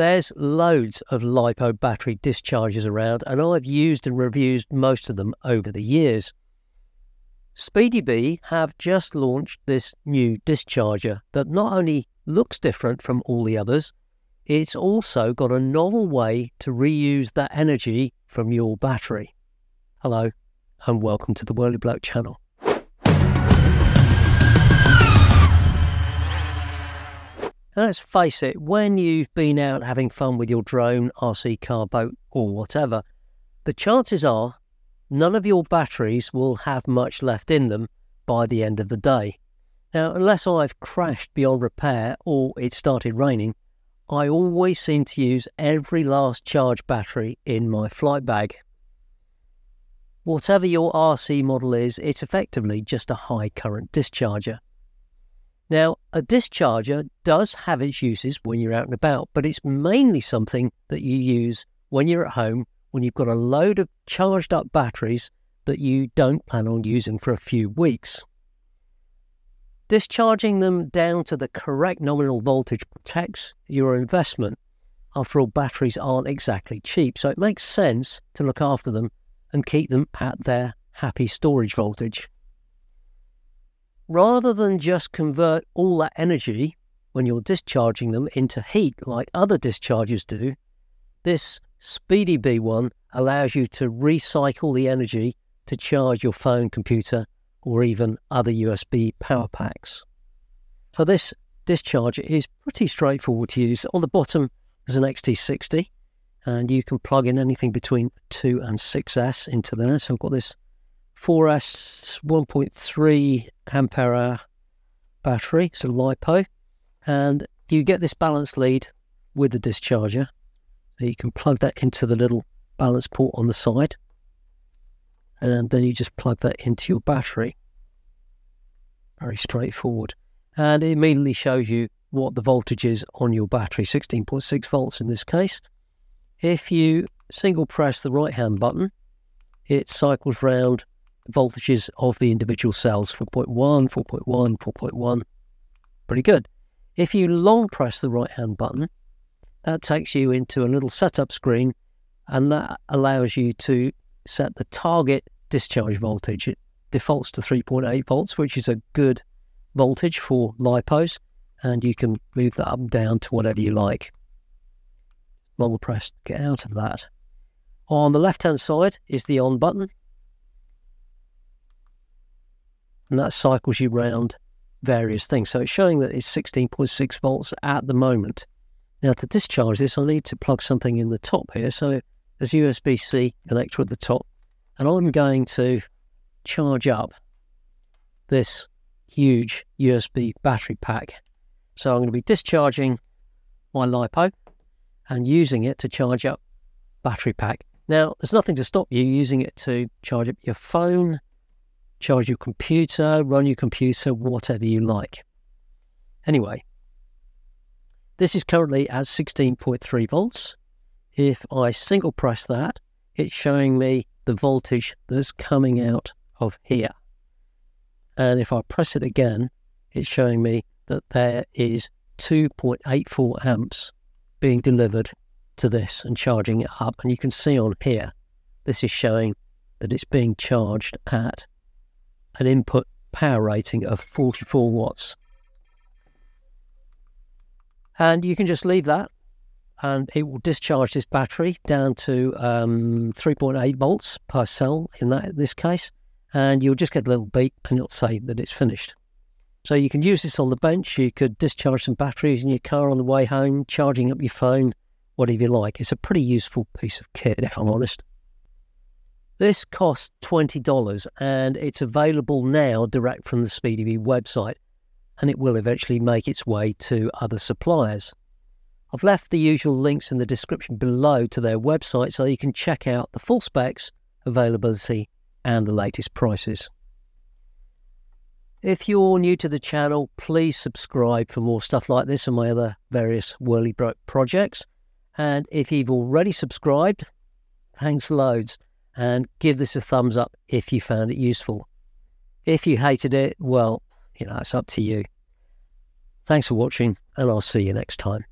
There's loads of LiPo battery dischargers around, and I've used and reviewed most of them over the years. SpeedyBee have just launched this new discharger that not only looks different from all the others, it's also got a novel way to reuse that energy from your battery. Hello, and welcome to the Whirly Bloke channel. Let's face it, when you've been out having fun with your drone, RC car, boat, or whatever, the chances are none of your batteries will have much left in them by the end of the day. Now, unless I've crashed beyond repair or it started raining, I always seem to use every last charge battery in my flight bag. Whatever your RC model is, it's effectively just a high current discharger. A discharger does have its uses when you're out and about, but it's mainly something that you use when you're at home when you've got a load of charged up batteries that you don't plan on using for a few weeks. Discharging them down to the correct nominal voltage protects your investment. After all, batteries aren't exactly cheap, so it makes sense to look after them and keep them at their happy storage voltage. Rather than just convert all that energy when you're discharging them into heat like other dischargers do, this SpeedyBee one allows you to recycle the energy to charge your phone, computer, or even other USB power packs. So this discharger is pretty straightforward to use. On the bottom is an XT60 and you can plug in anything between 2 and 6S into there. So I've got this 4S 1.3 ampere hour battery, a LiPo, and you get this balance lead with the discharger you can plug that into the little balance port on the side and then you just plug that into your battery. Very straightforward. And it immediately shows you what the voltage is on your battery, 16.6 volts in this case. If you single press the right hand button, it cycles round voltages of the individual cells 4.1, 4.1, 4.1. Pretty good. If you long press the right hand button, that takes you into a little setup screen and that allows you to set the target discharge voltage. It defaults to 3.8 volts, which is a good voltage for LiPos, and you can move that up and down to whatever you like. Long press get out of that. On the left hand side is the on button, and that cycles you round various things. So it's showing that it's 16.6 volts at the moment. Now to discharge this, I need to plug something in the top here. So there's USB-C connector at the top, and I'm going to charge up this huge USB battery pack. So I'm going to be discharging my LiPo and using it to charge up battery pack. Now, there's nothing to stop you using it to charge up your phone, charge your computer, run your computer, whatever you like. Anyway, this is currently at 16.3 volts. If I single press that, it's showing me the voltage that's coming out of here. And if I press it again, it's showing me that there is 2.84 amps being delivered to this and charging it up. And you can see on here, this is showing that it's being charged at an input power rating of 44 watts. And you can just leave that and it will discharge this battery down to um, 3.8 volts per cell in that in this case. And you'll just get a little beep and it'll say that it's finished. So you can use this on the bench. You could discharge some batteries in your car on the way home, charging up your phone, whatever you like. It's a pretty useful piece of kit, if I'm honest. This costs $20 and it's available now direct from the SpeedyBee website and it will eventually make its way to other suppliers. I've left the usual links in the description below to their website so you can check out the full specs, availability, and the latest prices. If you're new to the channel, please subscribe for more stuff like this and my other various Whirly Bloke projects. And if you've already subscribed, thanks loads and give this a thumbs up if you found it useful. If you hated it, well, you know, it's up to you. Thanks for watching, and I'll see you next time.